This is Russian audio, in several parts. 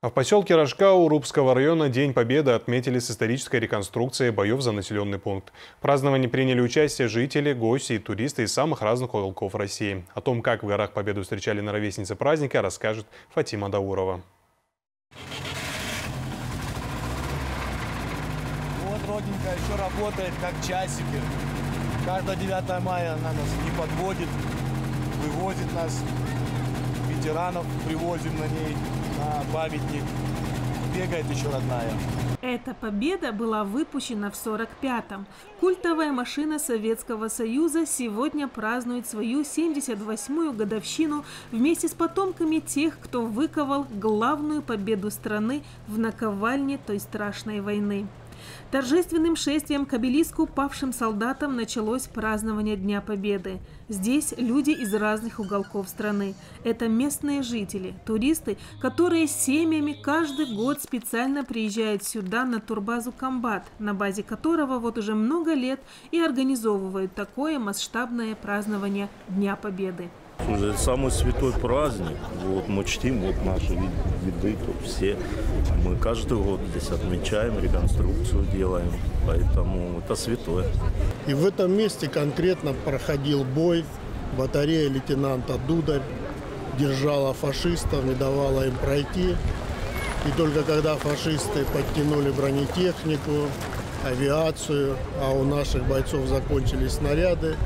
А в поселке Рожка Урубского района День Победы отметили с исторической реконструкцией боев за населенный пункт. В праздновании приняли участие жители, гости и туристы из самых разных уголков России. О том, как в горах Победу встречали на ровеснице праздника, расскажет Фатима Даурова. Вот родненькая еще работает как часики. Каждое 9 мая она нас не подводит, вывозит нас, ветеранов привозим на ней на памятник. Бегает еще родная. Эта победа была выпущена в 45-м. Культовая машина Советского Союза сегодня празднует свою 78-ю годовщину вместе с потомками тех, кто выковал главную победу страны в наковальне той страшной войны. Торжественным шествием к обелиску павшим солдатам началось празднование Дня Победы. Здесь люди из разных уголков страны. Это местные жители, туристы, которые семьями каждый год специально приезжают сюда на турбазу «Комбат», на базе которого вот уже много лет и организовывают такое масштабное празднование Дня Победы. Это самый святой праздник. Вот мы чтим вот наши виды, тут все. Мы каждый год здесь отмечаем, реконструкцию делаем. Поэтому это святое. И в этом месте конкретно проходил бой. Батарея лейтенанта Дударь держала фашистов, не давала им пройти. И только когда фашисты подтянули бронетехнику, авиацию, а у наших бойцов закончились снаряды,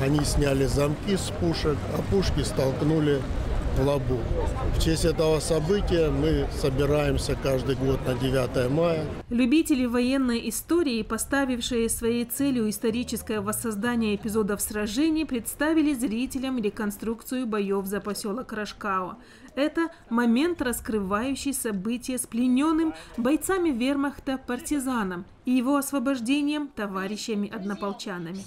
они сняли замки с пушек, а пушки столкнули в лабу. В честь этого события мы собираемся каждый год на 9 мая. Любители военной истории, поставившие своей целью историческое воссоздание эпизодов сражений, представили зрителям реконструкцию боев за поселок Рожкао. Это момент, раскрывающий события с плененным бойцами вермахта партизаном и его освобождением товарищами-однополчанами.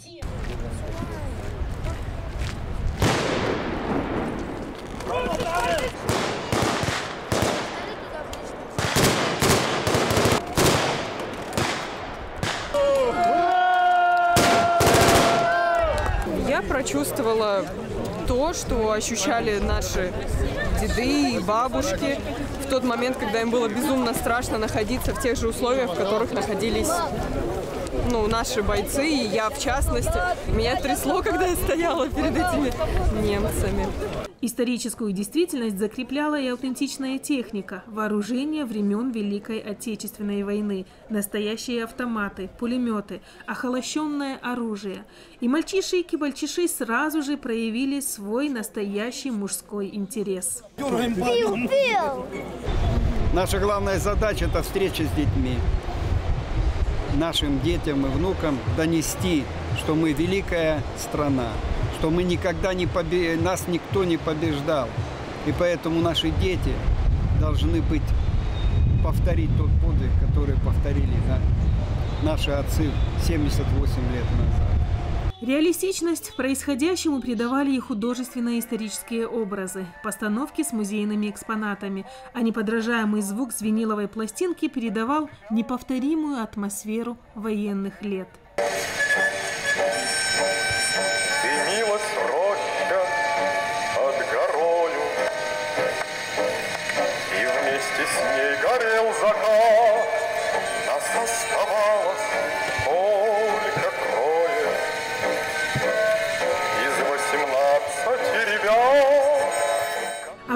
Я прочувствовала то, что ощущали наши деды и бабушки в тот момент, когда им было безумно страшно находиться в тех же условиях, в которых находились ну, наши бойцы, и я в частности. Меня трясло, когда я стояла перед этими немцами. Историческую действительность закрепляла и аутентичная техника, вооружение времен Великой Отечественной войны, настоящие автоматы, пулеметы, охолощенное оружие. И мальчиши и кибальчиши сразу же проявили свой настоящий мужской интерес. Наша главная задача – это встреча с детьми. Нашим детям и внукам донести, что мы великая страна, что мы никогда не побе... нас никто не побеждал. И поэтому наши дети должны быть, повторить тот подвиг, который повторили да, наши отцы 78 лет назад. Реалистичность происходящему придавали и художественно-исторические образы, постановки с музейными экспонатами, а неподражаемый звук с виниловой пластинки передавал неповторимую атмосферу военных лет.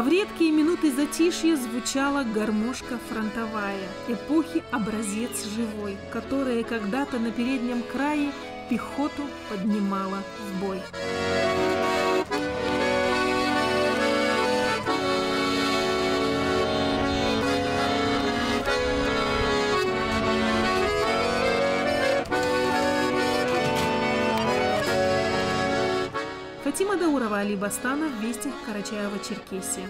В редкие минуты затишья звучала гармошка фронтовая, эпохи образец живой, которая когда-то на переднем крае пехоту поднимала в бой. Фатима Даурова, Али Бастанов, Вести, Карачаева, Черкесия.